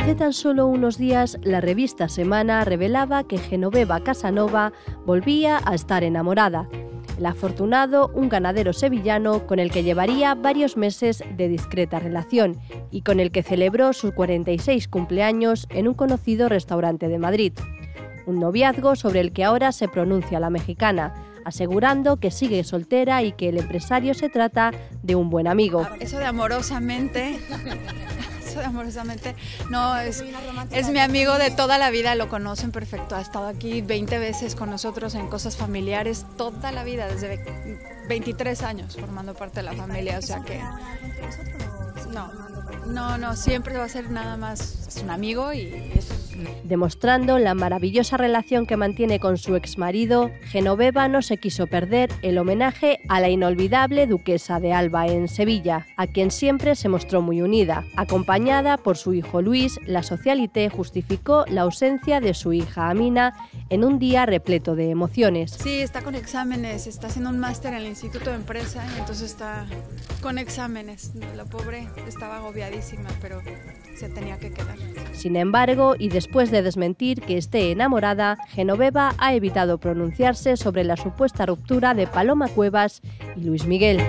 Hace tan solo unos días, la revista Semana revelaba que Genoveva Casanova volvía a estar enamorada. El afortunado, un ganadero sevillano con el que llevaría varios meses de discreta relación y con el que celebró sus 46 cumpleaños en un conocido restaurante de Madrid. Un noviazgo sobre el que ahora se pronuncia la mexicana, asegurando que sigue soltera y que el empresario se trata de un buen amigo. Eso de amorosamente amorosamente. No, es, es mi amigo de toda la vida, lo conocen perfecto. Ha estado aquí 20 veces con nosotros en cosas familiares toda la vida, desde 23 años formando parte de la familia. O sea que. No, no, no, siempre va a ser nada más. Es un amigo y es Demostrando la maravillosa relación que mantiene con su exmarido, Genoveva no se quiso perder el homenaje a la inolvidable duquesa de Alba en Sevilla, a quien siempre se mostró muy unida. Acompañada por su hijo Luis, la Socialité justificó la ausencia de su hija Amina en un día repleto de emociones. Sí, está con exámenes, está haciendo un máster en el Instituto de Empresa y entonces está con exámenes. La pobre estaba agobiadísima, pero se tenía que quedar. Sin embargo, y después de desmentir que esté enamorada, Genoveva ha evitado pronunciarse sobre la supuesta ruptura de Paloma Cuevas y Luis Miguel.